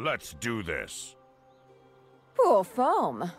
Let's do this. Poor form.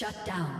Shut down.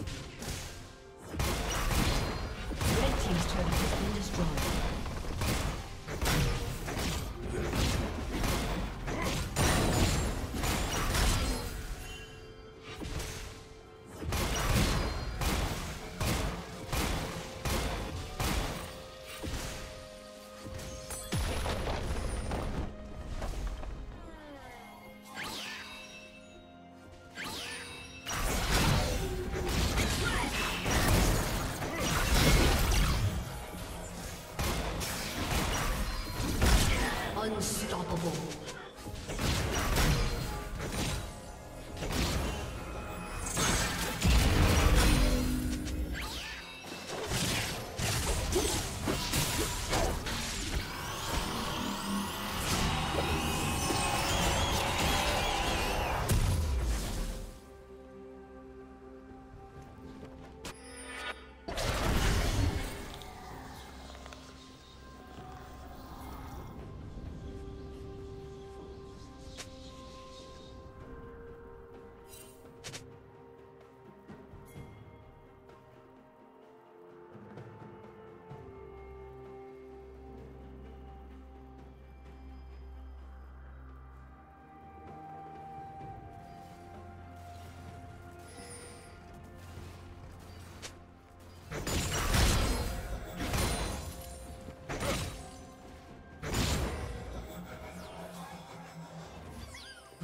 you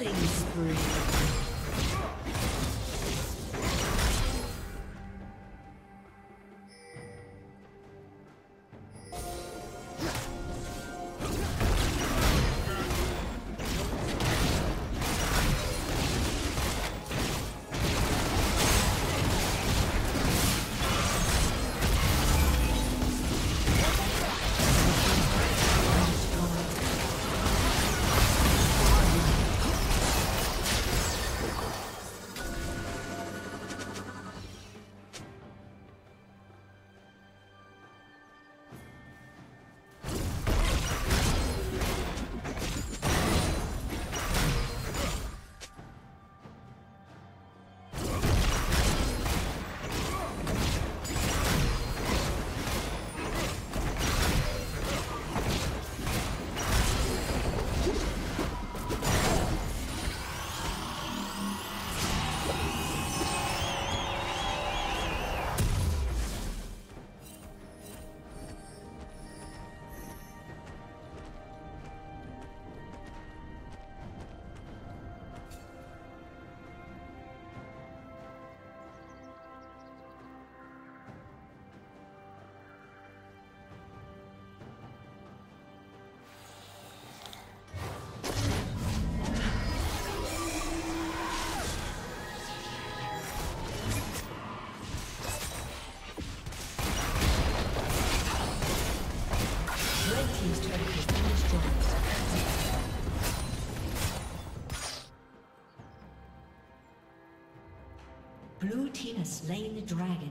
Killing spree. Dragon.